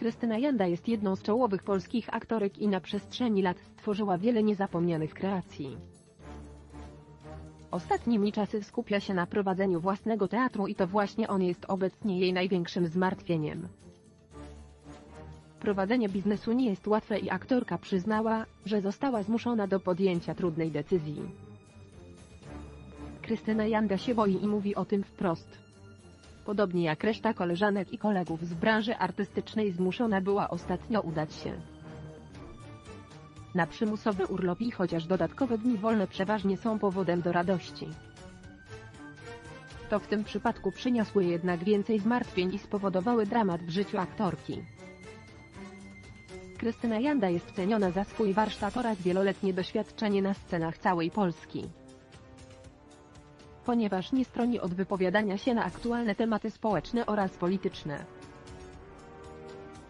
Krystyna Janda jest jedną z czołowych polskich aktorek i na przestrzeni lat stworzyła wiele niezapomnianych kreacji. Ostatnimi czasy skupia się na prowadzeniu własnego teatru i to właśnie on jest obecnie jej największym zmartwieniem. Prowadzenie biznesu nie jest łatwe i aktorka przyznała, że została zmuszona do podjęcia trudnej decyzji. Krystyna Janda się boi i mówi o tym wprost. Podobnie jak reszta koleżanek i kolegów z branży artystycznej zmuszona była ostatnio udać się na przymusowy urlop i chociaż dodatkowe dni wolne przeważnie są powodem do radości. To w tym przypadku przyniosły jednak więcej zmartwień i spowodowały dramat w życiu aktorki. Krystyna Janda jest ceniona za swój warsztat oraz wieloletnie doświadczenie na scenach całej Polski. Ponieważ nie stroni od wypowiadania się na aktualne tematy społeczne oraz polityczne.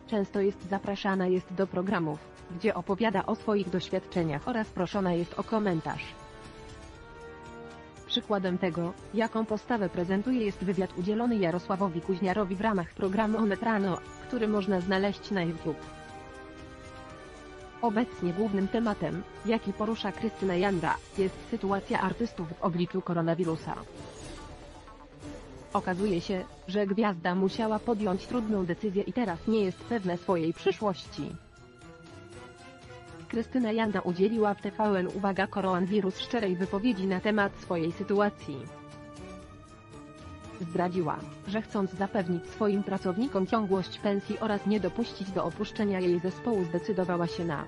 Często jest zapraszana jest do programów, gdzie opowiada o swoich doświadczeniach oraz proszona jest o komentarz. Przykładem tego, jaką postawę prezentuje jest wywiad udzielony Jarosławowi Kuźniarowi w ramach programu Onet Rano, który można znaleźć na YouTube. Obecnie głównym tematem, jaki porusza Krystyna Janda, jest sytuacja artystów w obliczu koronawirusa. Okazuje się, że gwiazda musiała podjąć trudną decyzję i teraz nie jest pewna swojej przyszłości. Krystyna Janda udzieliła w TVN uwaga koronawirus szczerej wypowiedzi na temat swojej sytuacji. Zdradziła, że chcąc zapewnić swoim pracownikom ciągłość pensji oraz nie dopuścić do opuszczenia jej zespołu zdecydowała się na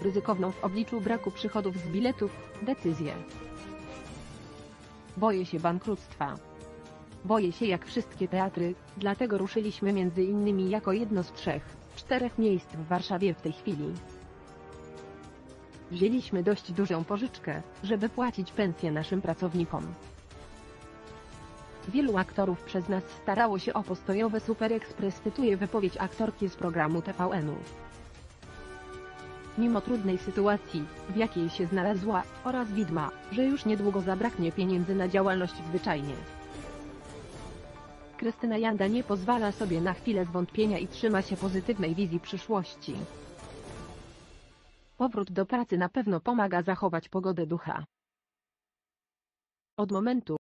ryzykowną w obliczu braku przychodów z biletów, decyzję. Boję się bankructwa. Boję się jak wszystkie teatry, dlatego ruszyliśmy między innymi jako jedno z trzech, czterech miejsc w Warszawie w tej chwili. Wzięliśmy dość dużą pożyczkę, żeby płacić pensje naszym pracownikom. Wielu aktorów przez nas starało się o postojowe Super Express cytuje wypowiedź aktorki z programu TVN-u. Mimo trudnej sytuacji, w jakiej się znalazła, oraz widma, że już niedługo zabraknie pieniędzy na działalność zwyczajnie. Krystyna Janda nie pozwala sobie na chwilę zwątpienia i trzyma się pozytywnej wizji przyszłości. Powrót do pracy na pewno pomaga zachować pogodę ducha. Od momentu,